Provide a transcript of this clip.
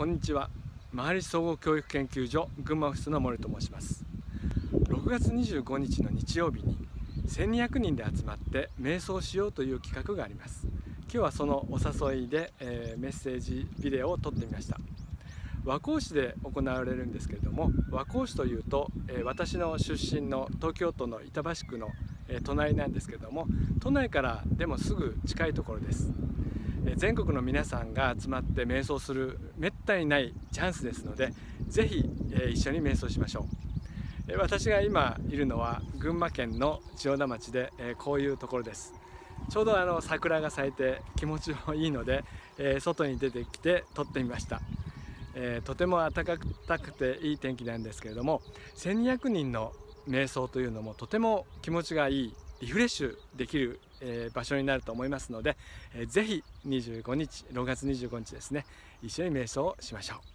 こんにちは。周り総合教育研究所群馬オフィスの森と申します。6月25日の日曜日に1200人で集まって瞑想しようという企画があります。今日はそのお誘いで、えー、メッセージビデオを撮ってみました。和光市で行われるんですけれども和光市というと、えー、私の出身の東京都の板橋区の、えー、隣なんですけれども都内からでもすぐ近いところです。全国の皆さんが集まって瞑想するめったにないチャンスですので是非一緒に瞑想しましょう。私が今いるのは群馬県の千代田町でこういうところです。ちょうどあの桜が咲いて気持ちもいいので外に出てきて撮ってみました。とても暖かくていい天気なんですけれども1200人の瞑想というのもとても気持ちがいいリフレッシュできる、えー、場所になると思いますので、えー、ぜひ25日6月25日ですね一緒に瞑想をしましょう。